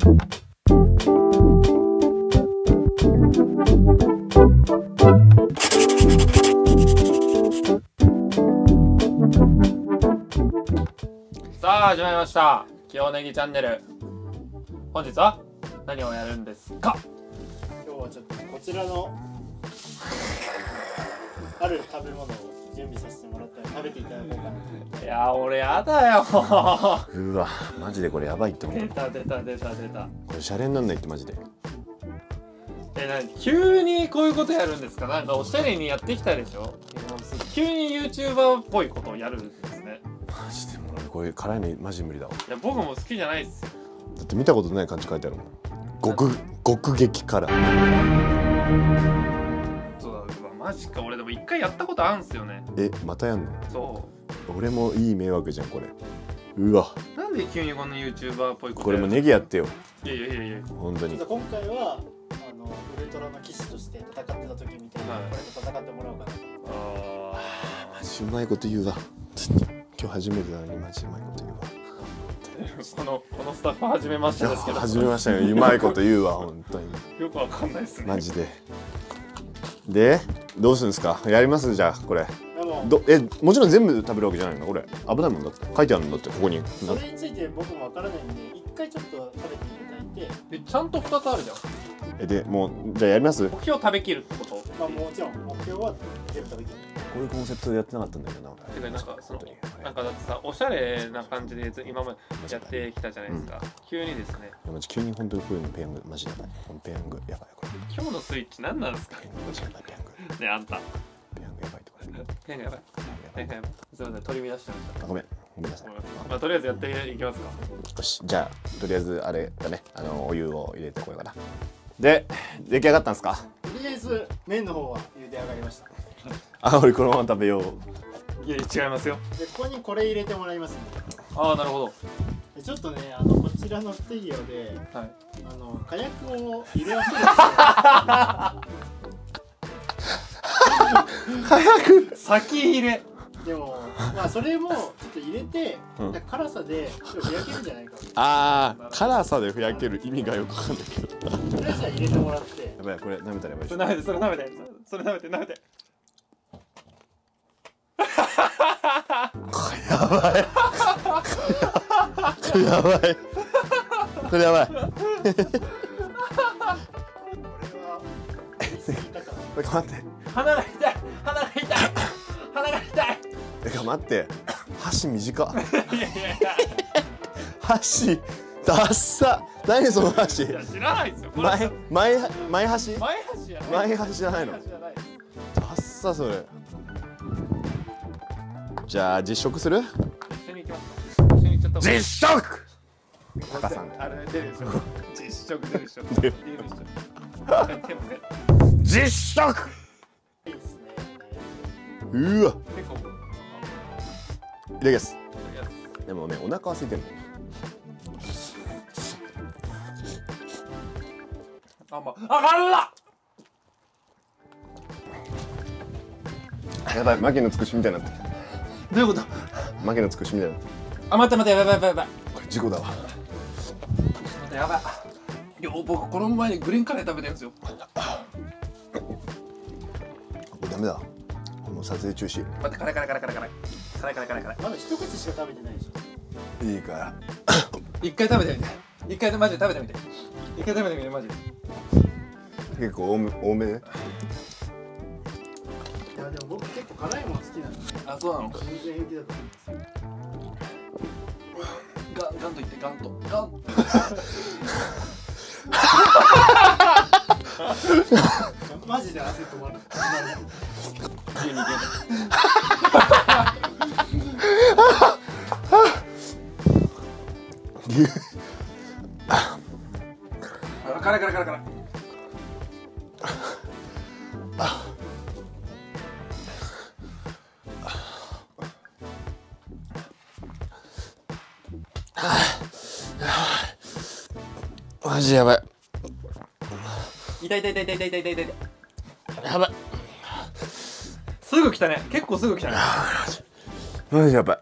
さあ始まりました。清ネギチャンネル。本日は何をやるんですか？今日はちょっとこちらのある食べ物を準備させてもらったら食べていただこうかなといや俺やだよ。うわマジでこれやばいって思出ったた出た出た出た。これシャレになんないってマジで。えなに急にこういうことやるんですか？なんかおしゃれにやってきたでしょ？急に YouTuber っぽいことをやるんですね。マジでもう俺こういう辛いのマジ無理だわ。いや僕も好きじゃないっすよ。だって見たことない漢字書いてあるもん。極極激辛。そうだうわマジか。俺でも一回やったことあるんすよねえまたやんの？そ俺もいい迷惑じゃんこれ。うわ。うなんで急にこんな YouTuber っぽいことこれもネギやってよ。いやいやいやいや。本当に。今回はあのウルトラの騎士として戦ってた時みたいな、はい。これと戦ってもらおうかな。あマジうまいこと言うわ。今日初めてなのにマジうまいこと言うわ。ー このこのスタッフ初めましてですけど。初めましてよ。うまいこと言うわ本当に。よくわかんないですね。マジで。でどうするんですか？やります？じゃあこれどえもちろん全部食べるわけじゃないの？これ。危ないもんだって。書いてあるんだって。ここに。それについて僕もわからないんで一回ちょっと食べていただいてえちゃんと2つあるじゃん。えでもうじゃあやります？こ目標食べきるってこと？まあもちろん。目標は全部食べきる。ういうコンセプトでやってなかったんだけどな。てかなんかそのなんかだってさおしゃれな感じで今までやってきたじゃないですか、急にですね。いやマジ急に本当にこういうのペヤングマジやばい。ペヤングやばいこれ。今日のスイッチ何なんですか？ペヤングマジやばいペヤング。ねあんたペンがやばい。ペヤンがやばい。すいません。取り乱してましたあごめんごめんなさい。まあとりあえずやっていきますか。よし。じゃあとりあえずあれだね。あのお湯を入れてこようかな。で出来上がったんですか？とりあえず麺の方は茹で上がりました。あ俺このまま食べよう。いや違いますよ。でここにこれ入れてもらいますね。ああなるほど。でちょっとねあのこちらの不手際ではい。あの火薬を入れ忘れて 先入れ。でもまあそれもちょっと入れて、うん。辛さでちょっとふやけるんじゃないか。あー辛さでふやける意味がよくわかんないけど。とりあえ入れてもらって。やばいこれ舐めたらやばいそれ舐めてそれ舐めてそれ舐めて舐めて。やばい。これやばい。これやばいこれはこれ 待って。鼻が痛い鼻がいえか待って。箸短。箸ダッサ。何その箸？いや知らないですよ。前前前箸？前箸じゃない。前箸じゃないの？ダッサそれ。じゃあ実食する？実食！さん。あれ出るでしょ。実食出る。でしょ。実食！いいですね。うわ。結構いただきます。でもねお腹は空いてる。あまあ辛っやばい牧野つくしみたいになってどういうこと？牧野つくしみたいになってあ待って待ってやばいやばいやばいこれ事故だわ。待ってやばい。いや僕この前にグリーンカレー食べたんですよ。これダメだ。この撮影中止。待って辛い辛い辛い辛い辛い辛い辛い辛い辛い。まだ一口しか食べてないでしょ。いいから。一回食べてみて。一回マジで食べてみて。一回食べてみてマジで。結構多め多め？ねいやでも僕結構辛いもの好きなんで。あそうなの？全然平気だと思いますガンガンと言ってガンと。ガン マジで汗止まらない急に急にあ辛い辛い辛い辛いマジやばい痛い痛い痛い痛い痛い痛い痛い痛いやばいすぐ来たね結構すぐ来たねマジやばい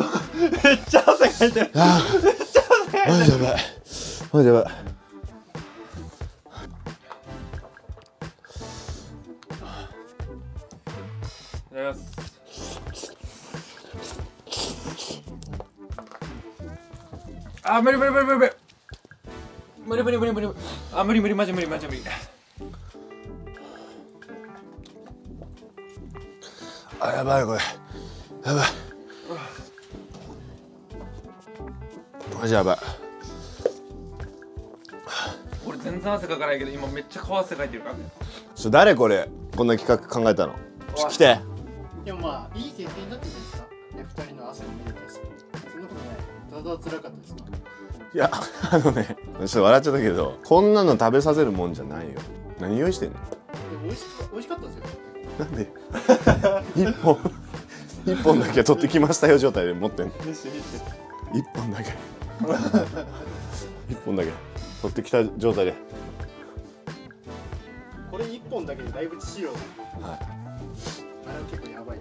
めっちゃ汗かいてるめっちゃ汗マジやばいマジやばいいただきますあ無理無理無理無理無理無理無理無理無理あ無理無理マジ無理マジ無理あやばいこれ。やばい。マジやばい。俺全然汗かかないけど今めっちゃ顔汗かいてるからそれ誰これこんな企画考えたの？ちょ来て。でもまあいい経験だったじゃないですか？ね二人の汗を見れたしそんなことない。ただ辛かったですか？いやあのねちょっと笑っちゃったけどこんなの食べさせるもんじゃないよ。何用意してんの？でも美味しか美味しかったですよ。なんで？一本一本だけ取ってきましたよ状態で持ってんの？一本だけ一本だけ。取ってきた状態で。これ一本だけでだいぶ致死量はい。あれは結構やばい。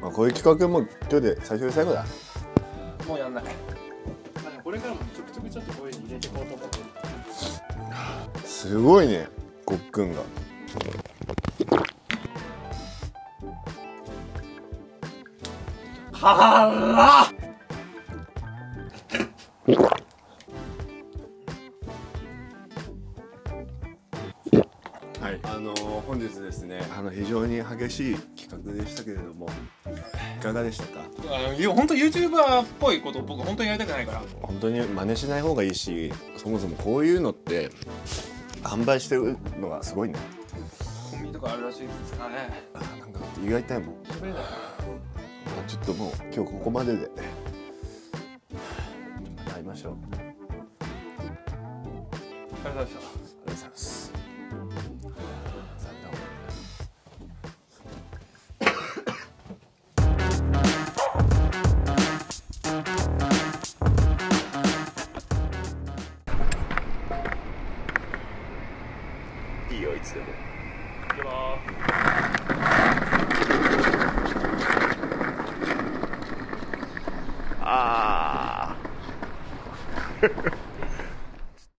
まあ、こういう企画も今日で最初で最後だ。もうやんない。これからもちょくちょくちょっとこういうの入れていこうと思って。すごいねごっくんが。はらはい。あのー本日ですねあの非常に激しい企画でしたけれどもいかがでしたか？あの本当 YouTuber っぽいこと僕本当にやりたくないから。本当に真似しない方がいいしそもそもこういうのって販売してるのがすごいね。コンビニとかあるらしいですからね。あーなんか胃が痛いもん喋れない。まあちょっともう今日ここまででまた会いましょう。ありがとうございましたいいよいつでも。行きます。ああ